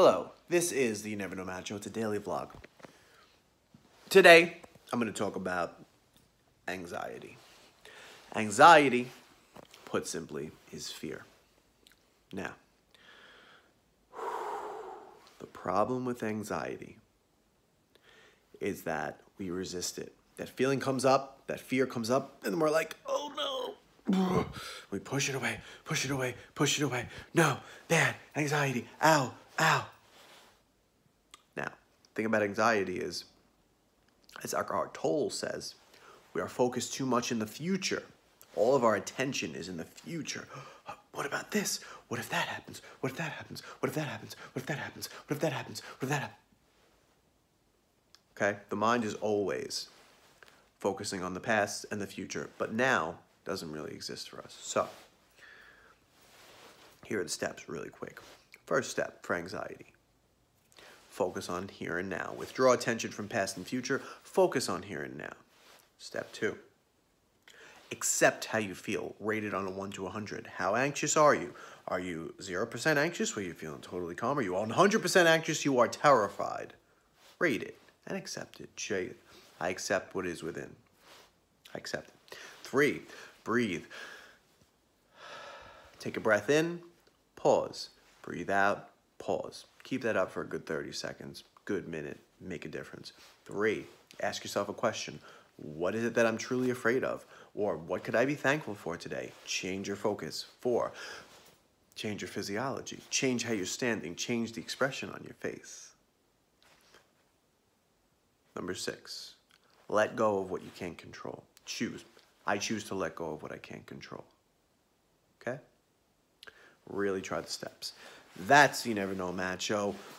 Hello, this is the You Never Know Macho. It's a daily vlog. Today, I'm going to talk about anxiety. Anxiety, put simply, is fear. Now, the problem with anxiety is that we resist it. That feeling comes up, that fear comes up, and we're like, oh no. We push it away, push it away, push it away. No, bad, anxiety, ow, ow. Now, thing about anxiety is, as Eckhart Tolle says, we are focused too much in the future. All of our attention is in the future. What about this? What if that happens? What if that happens? What if that happens? What if that happens? What if that happens? What if that happens? Okay? The mind is always focusing on the past and the future, but now doesn't really exist for us. So, here are the steps really quick. First step for anxiety focus on here and now. Withdraw attention from past and future, focus on here and now. Step two accept how you feel, rated on a 1 to 100. How anxious are you? Are you 0% anxious, where you're feeling totally calm? Are you 100% anxious, you are terrified? Rate it and accept it. I accept what is within. I accept it. Three, breathe. Take a breath in, pause. Breathe out, pause. Keep that up for a good 30 seconds, good minute, make a difference. Three, ask yourself a question. What is it that I'm truly afraid of? Or what could I be thankful for today? Change your focus. Four, change your physiology. Change how you're standing. Change the expression on your face. Number six, let go of what you can't control. Choose. I choose to let go of what I can't control. Really try the steps. That's You Never Know Macho. Subscribe.